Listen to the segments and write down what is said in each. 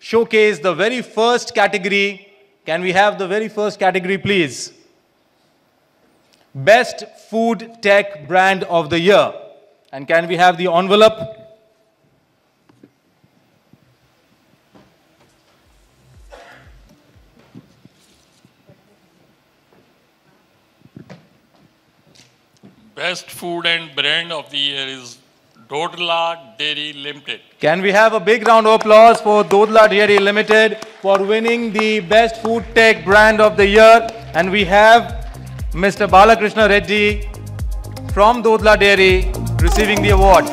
showcase the very first category. Can we have the very first category, please? Best Food Tech Brand of the Year. And can we have the envelope? Best food and brand of the year is Dodla Dairy Limited. Can we have a big round of applause for Dodla Dairy Limited for winning the Best Food Tech Brand of the Year? And we have Mr. Balakrishna Reddy from Dodla Dairy receiving the award.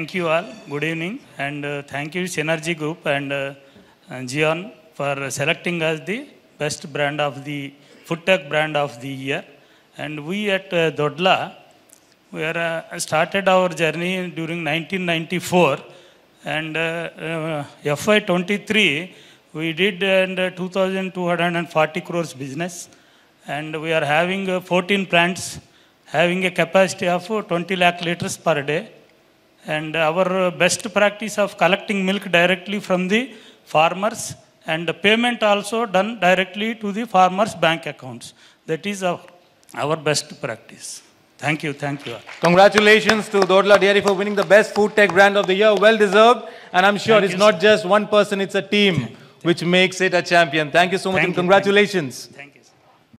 Thank you all. Good evening. And uh, thank you, Synnex Group and uh, for selecting us the best brand of the food tech brand of the year. And we at uh, Dodla, we are, uh, started our journey during 1994. And uh, uh, FY23, we did uh, 2,240 crores business. And we are having uh, 14 plants, having a capacity of uh, 20 lakh liters per day and our best practice of collecting milk directly from the farmers and the payment also done directly to the farmers bank accounts that is our, our best practice thank you thank you. Congratulations to Dodla Dairy for winning the Best Food Tech Brand of the Year. Well deserved. And I'm sure Thank it's you, not just one person, it's a team which makes it a champion. Thank you so much Thank and you, thank you. congratulations. Thank